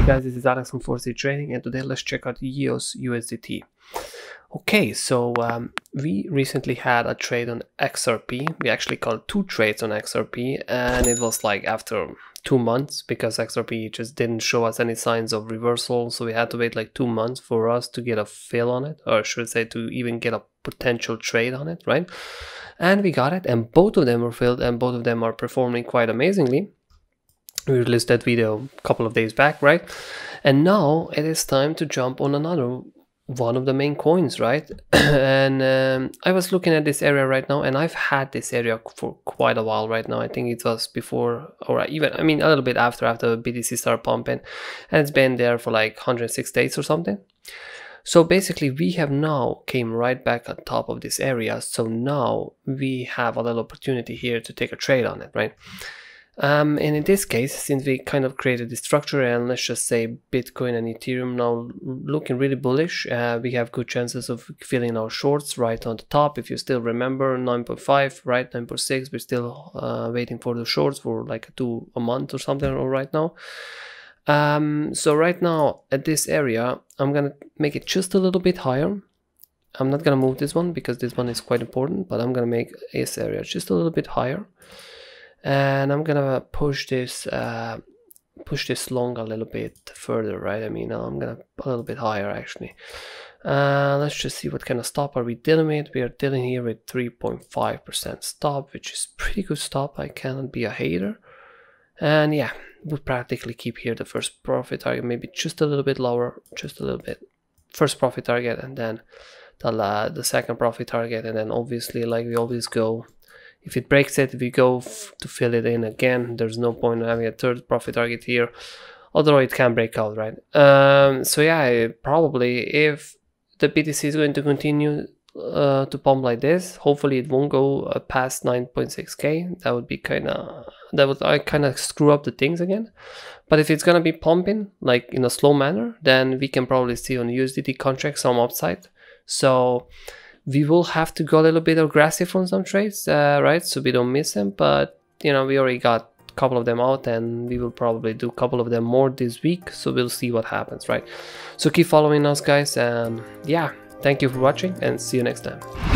Hey guys, this is Alex from 4C Trading and today let's check out EOS USDT. Okay, so um, we recently had a trade on XRP. We actually called two trades on XRP and it was like after two months because XRP just didn't show us any signs of reversal. So we had to wait like two months for us to get a fill on it or should I say to even get a potential trade on it, right? And we got it and both of them were filled and both of them are performing quite amazingly we released that video a couple of days back right? And now it is time to jump on another one of the main coins right? And um, i was looking at this area right now and i've had this area for quite a while right now. I think it was before or even i mean a little bit after after btc started pumping and it's been there for like 106 days or something. So basically we have now came right back on top of this area so now we have a little opportunity here to take a trade on it right um, and in this case, since we kind of created the structure and let's just say Bitcoin and Ethereum now looking really bullish, uh, we have good chances of filling our shorts right on the top. If you still remember 9.5, right, 9.6, we're still uh, waiting for the shorts for like two a month or something or right now. Um, so right now at this area, I'm gonna make it just a little bit higher. I'm not gonna move this one because this one is quite important, but I'm gonna make this area just a little bit higher and I'm gonna push this uh, push this long a little bit further right? I mean I'm gonna a little bit higher actually. Uh, let's just see what kind of stop are we dealing with. We are dealing here with 3.5% stop which is pretty good stop. I cannot be a hater. And yeah we'll practically keep here the first profit target maybe just a little bit lower just a little bit. First profit target and then the, uh, the second profit target. And then obviously like we always go if it breaks it, we go to fill it in again. There's no point in having a third profit target here, although it can break out, right? Um, so yeah, probably if the BTC is going to continue uh, to pump like this, hopefully it won't go uh, past 9.6k. That would be kind of that would I kind of screw up the things again. But if it's gonna be pumping like in a slow manner, then we can probably see on USDT contract some upside. So we will have to go a little bit aggressive on some trades, uh, right? So we don't miss them. But you know, we already got a couple of them out, and we will probably do a couple of them more this week. So we'll see what happens, right? So keep following us, guys, and yeah, thank you for watching, and see you next time.